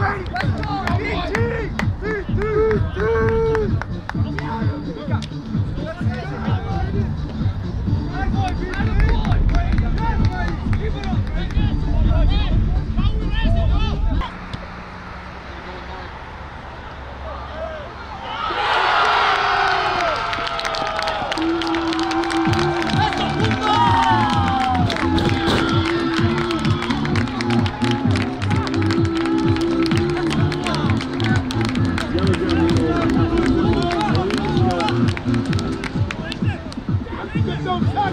Brady!